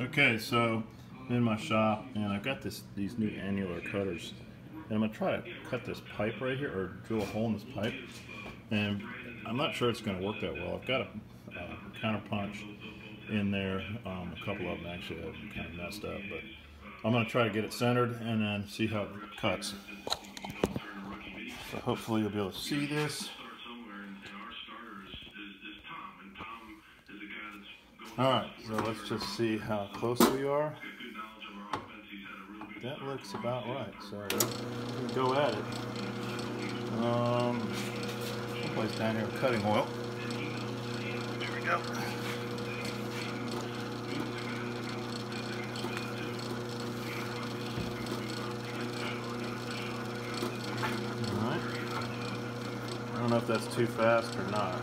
Okay, so I'm in my shop and I've got this these new annular cutters. And I'm gonna try to cut this pipe right here or drill a hole in this pipe. And I'm not sure it's gonna work that well. I've got a uh, center punch in there. Um, a couple of them actually have kind of messed up, but I'm gonna try to get it centered and then see how it cuts. So hopefully you'll be able to see this. Alright, so let's just see how close we are. That looks about right, so go at it. Um, someplace down here cutting oil. There we go. Alright. I don't know if that's too fast or not.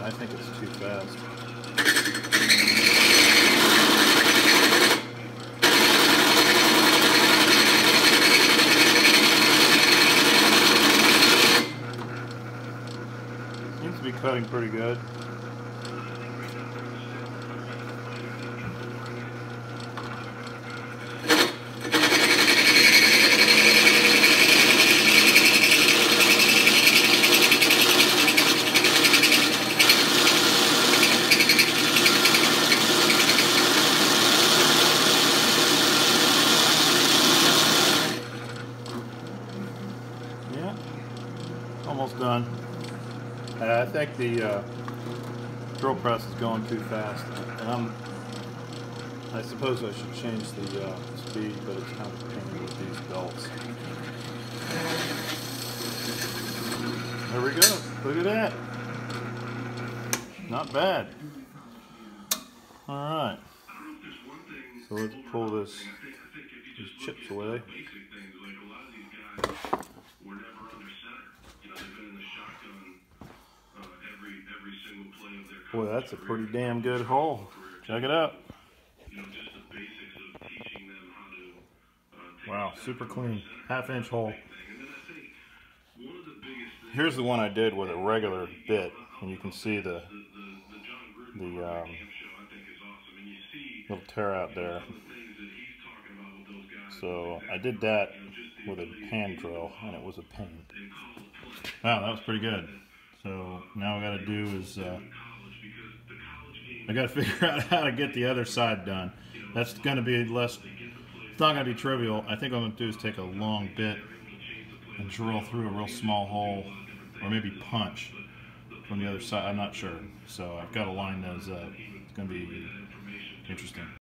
I think it's too fast. Seems to be cutting pretty good. Almost done. Uh, I think the uh, drill press is going too fast, and I'm. I suppose I should change the uh, speed, but it's kind of a pain with these belts. There we go. Look at that. Not bad. All right. So let's pull this these chips away. Boy, that's a pretty damn good hole. Check it out. Wow, super clean. Half inch hole. Here's the one I did with a regular bit, and you can see the the um, little tear out there. So I did that with a hand drill, and it was a pain. Wow, that was pretty good. So now I got to do is uh, I got to figure out how to get the other side done. That's going to be less. It's not going to be trivial. I think what I'm going to do is take a long bit and drill through a real small hole, or maybe punch from the other side. I'm not sure. So I've got to line those up. It's going to be interesting.